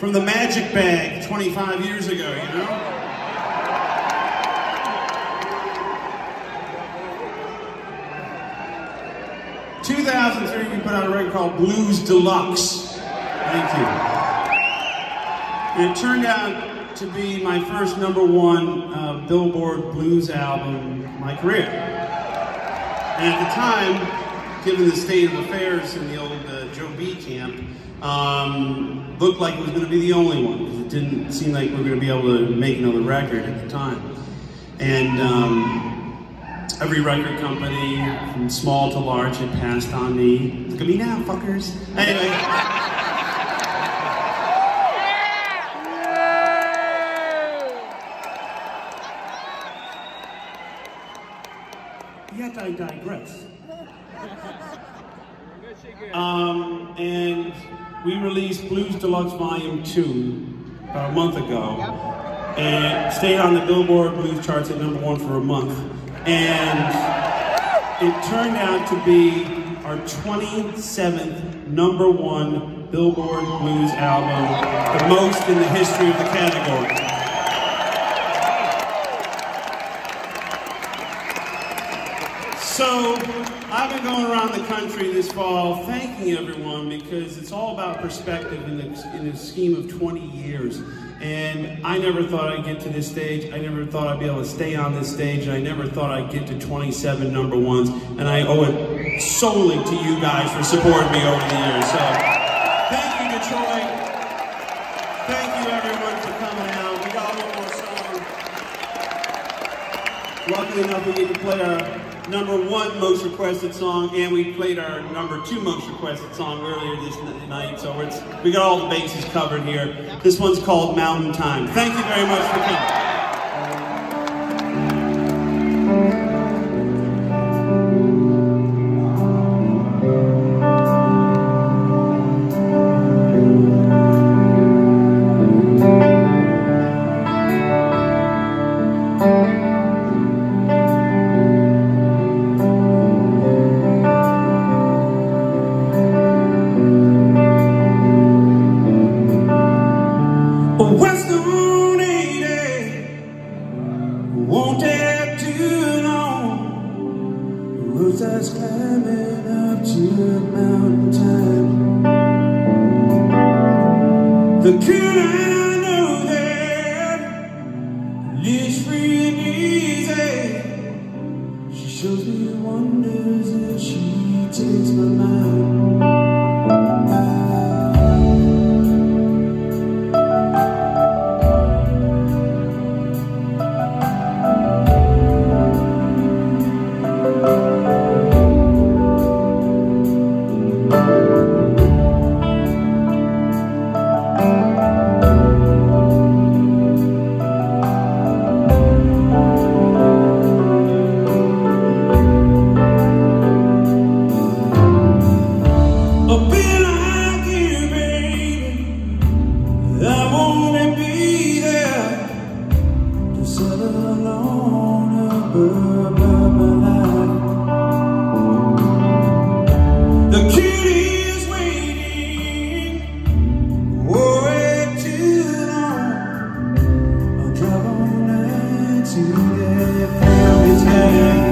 from the Magic Bag 25 years ago, you know? 2003, we put out a record called Blues Deluxe. Thank you. And it turned out to be my first number one uh, Billboard blues album in my career. And at the time, given the state of affairs in the old uh, Joe B camp, um, looked like it was going to be the only one because it didn't seem like we were going to be able to make another record at the time. And um, every record company, from small to large, had passed on me. Look at me now, fuckers. Anyway. Yet I digress. Um, and we released Blues Deluxe Volume 2 about a month ago. And stayed on the Billboard Blues charts at number one for a month. And it turned out to be our 27th number one Billboard Blues album, the most in the history of the category. So, I've been going around the country this fall thanking everyone because it's all about perspective in the, in the scheme of 20 years. And I never thought I'd get to this stage. I never thought I'd be able to stay on this stage. And I never thought I'd get to 27 number ones. And I owe it solely to you guys for supporting me over the years. So, thank you, Detroit. Thank you, everyone, for coming out. We got one more song. Luckily enough, we get to play our number one most requested song, and we played our number two most requested song earlier this night, so we got all the bases covered here. This one's called Mountain Time. Thank you very much for coming. The cool today, every day.